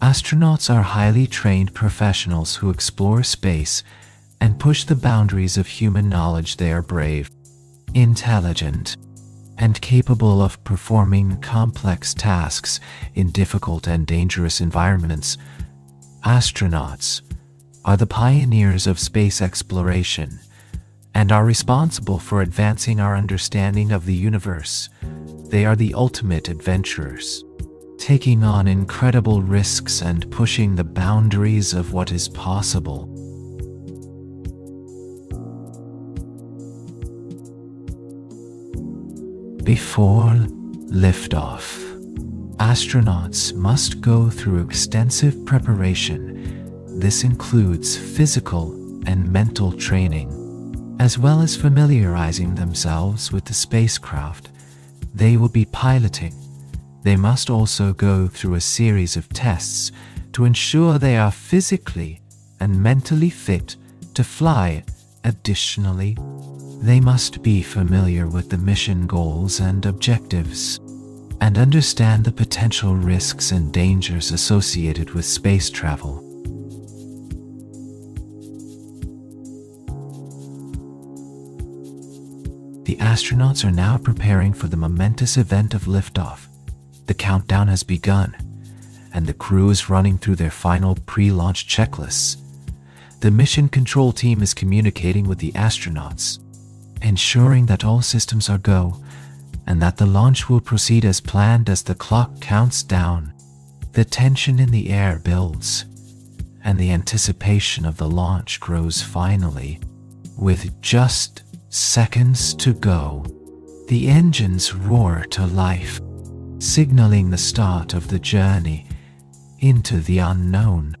Astronauts are highly trained professionals who explore space and push the boundaries of human knowledge. They are brave, intelligent, and capable of performing complex tasks in difficult and dangerous environments. Astronauts are the pioneers of space exploration and are responsible for advancing our understanding of the universe. They are the ultimate adventurers, taking on incredible risks and pushing the boundaries of what is possible. Before liftoff, astronauts must go through extensive preparation. This includes physical and mental training as well as familiarizing themselves with the spacecraft they will be piloting. They must also go through a series of tests to ensure they are physically and mentally fit to fly. Additionally, they must be familiar with the mission goals and objectives and understand the potential risks and dangers associated with space travel. The astronauts are now preparing for the momentous event of liftoff. The countdown has begun, and the crew is running through their final pre launch checklists. The mission control team is communicating with the astronauts, ensuring that all systems are go and that the launch will proceed as planned as the clock counts down. The tension in the air builds, and the anticipation of the launch grows finally. With just Seconds to go, the engines roar to life, signaling the start of the journey into the unknown.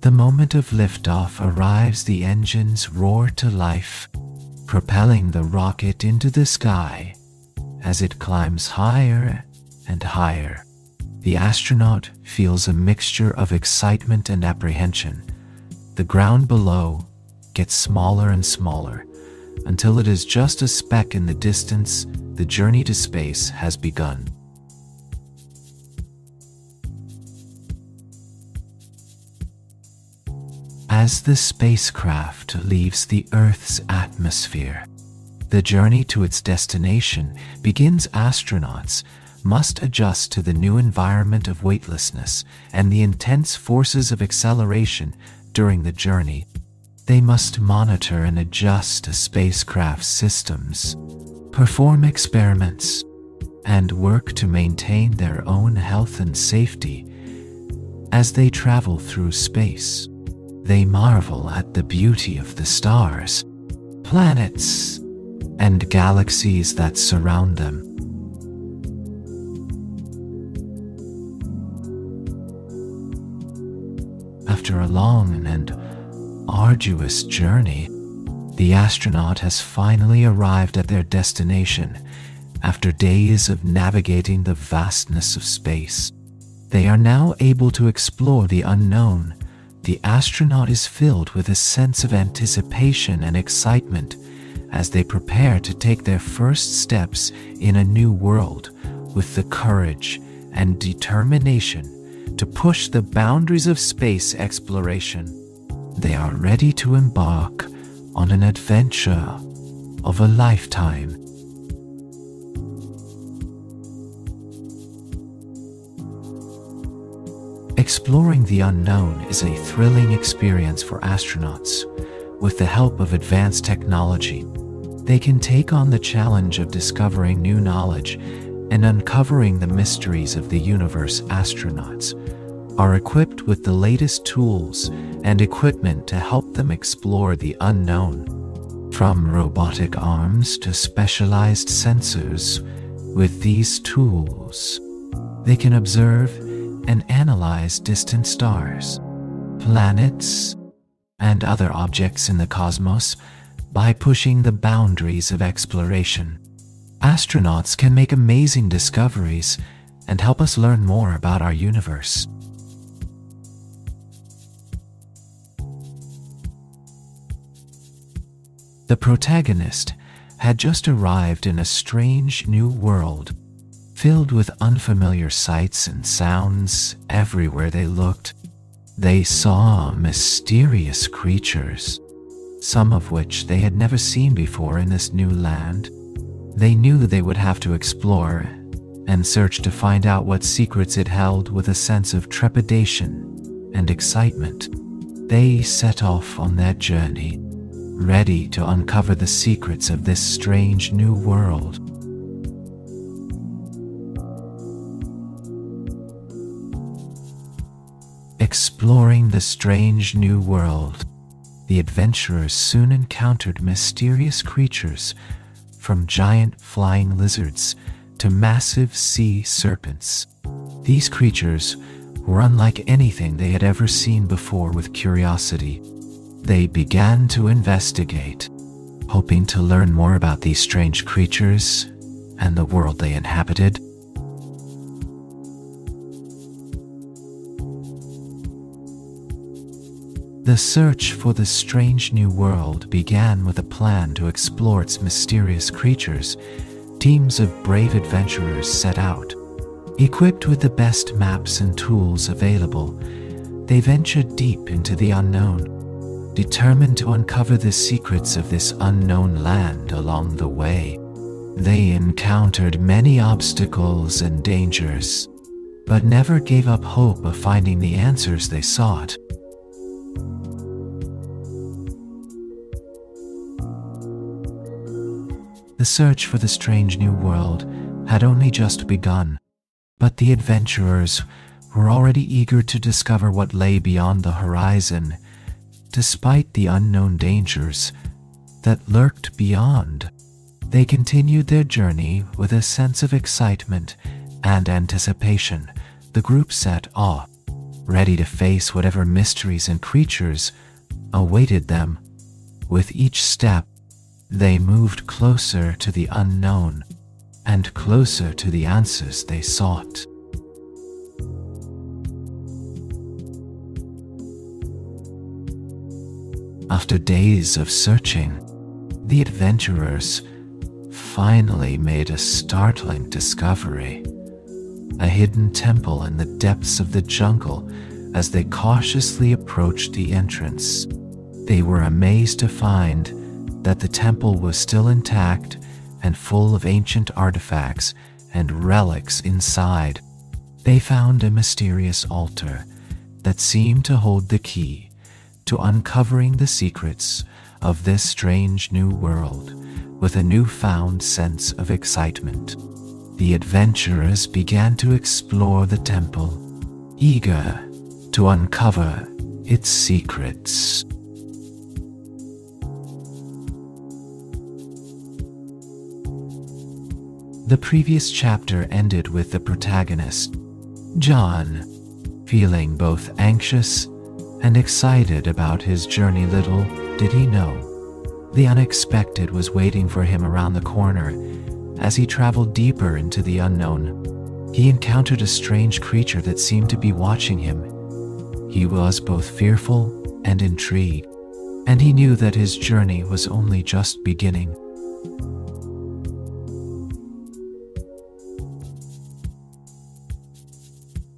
The moment of liftoff arrives, the engines roar to life, propelling the rocket into the sky as it climbs higher and higher. The astronaut feels a mixture of excitement and apprehension. The ground below gets smaller and smaller until it is just a speck in the distance. The journey to space has begun. As the spacecraft leaves the Earth's atmosphere, the journey to its destination begins. Astronauts must adjust to the new environment of weightlessness and the intense forces of acceleration during the journey. They must monitor and adjust to spacecraft systems, perform experiments, and work to maintain their own health and safety. As they travel through space, they marvel at the beauty of the stars, planets, and galaxies that surround them. After a long and arduous journey, the astronaut has finally arrived at their destination after days of navigating the vastness of space. They are now able to explore the unknown. The astronaut is filled with a sense of anticipation and excitement as they prepare to take their first steps in a new world with the courage and determination to push the boundaries of space exploration. They are ready to embark on an adventure of a lifetime. Exploring the unknown is a thrilling experience for astronauts. With the help of advanced technology, they can take on the challenge of discovering new knowledge and uncovering the mysteries of the universe, astronauts are equipped with the latest tools and equipment to help them explore the unknown. From robotic arms to specialized sensors, with these tools, they can observe and analyze distant stars, planets, and other objects in the cosmos by pushing the boundaries of exploration. Astronauts can make amazing discoveries and help us learn more about our universe. The protagonist, had just arrived in a strange new world, filled with unfamiliar sights and sounds everywhere they looked. They saw mysterious creatures, some of which they had never seen before in this new land. They knew they would have to explore and search to find out what secrets it held with a sense of trepidation and excitement. They set off on their journey, ready to uncover the secrets of this strange new world. Exploring the strange new world, the adventurers soon encountered mysterious creatures from giant flying lizards to massive sea serpents. These creatures were unlike anything they had ever seen before with curiosity. They began to investigate, hoping to learn more about these strange creatures and the world they inhabited. The search for the strange new world began with a plan to explore its mysterious creatures. Teams of brave adventurers set out. Equipped with the best maps and tools available, they ventured deep into the unknown, determined to uncover the secrets of this unknown land along the way. They encountered many obstacles and dangers, but never gave up hope of finding the answers they sought. The search for the strange new world had only just begun, but the adventurers were already eager to discover what lay beyond the horizon, despite the unknown dangers that lurked beyond. They continued their journey with a sense of excitement and anticipation. The group set off, ready to face whatever mysteries and creatures awaited them. With each step, they moved closer to the unknown and closer to the answers they sought. After days of searching, the adventurers finally made a startling discovery a hidden temple in the depths of the jungle as they cautiously approached the entrance. They were amazed to find that the temple was still intact and full of ancient artifacts and relics inside. They found a mysterious altar that seemed to hold the key to uncovering the secrets of this strange new world with a newfound sense of excitement. The adventurers began to explore the temple, eager to uncover its secrets. The previous chapter ended with the protagonist, John, feeling both anxious and excited about his journey. Little did he know, the unexpected was waiting for him around the corner as he traveled deeper into the unknown. He encountered a strange creature that seemed to be watching him. He was both fearful and intrigued, and he knew that his journey was only just beginning.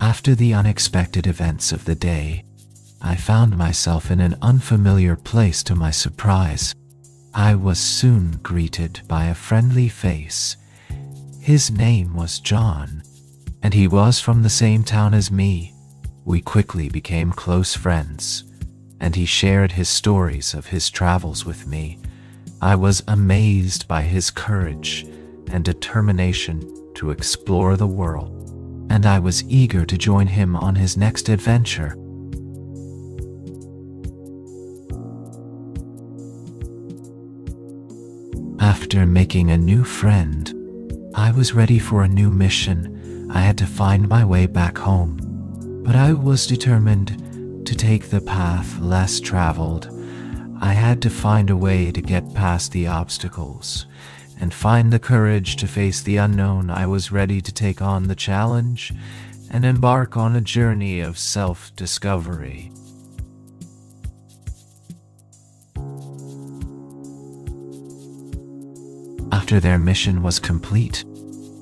After the unexpected events of the day, I found myself in an unfamiliar place to my surprise. I was soon greeted by a friendly face. His name was John, and he was from the same town as me. We quickly became close friends, and he shared his stories of his travels with me. I was amazed by his courage and determination to explore the world and I was eager to join him on his next adventure. After making a new friend, I was ready for a new mission. I had to find my way back home, but I was determined to take the path less traveled. I had to find a way to get past the obstacles and find the courage to face the unknown, I was ready to take on the challenge and embark on a journey of self discovery. After their mission was complete,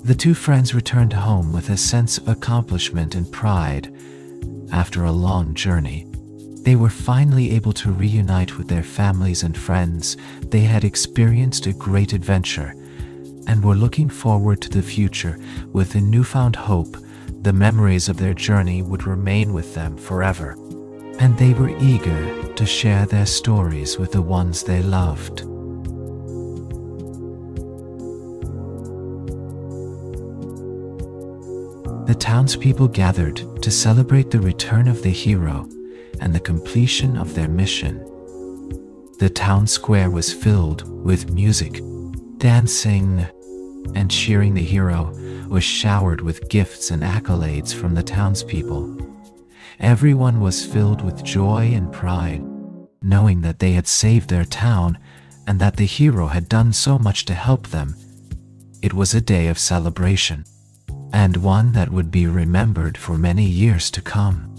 the two friends returned home with a sense of accomplishment and pride. After a long journey, they were finally able to reunite with their families and friends. They had experienced a great adventure and were looking forward to the future with a newfound hope the memories of their journey would remain with them forever. And they were eager to share their stories with the ones they loved. The townspeople gathered to celebrate the return of the hero and the completion of their mission. The town square was filled with music, dancing, and cheering the hero was showered with gifts and accolades from the townspeople. Everyone was filled with joy and pride, knowing that they had saved their town and that the hero had done so much to help them. It was a day of celebration, and one that would be remembered for many years to come.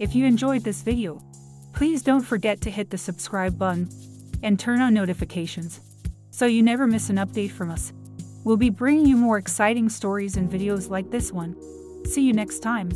If you enjoyed this video, please don't forget to hit the subscribe button and turn on notifications so you never miss an update from us. We'll be bringing you more exciting stories and videos like this one. See you next time.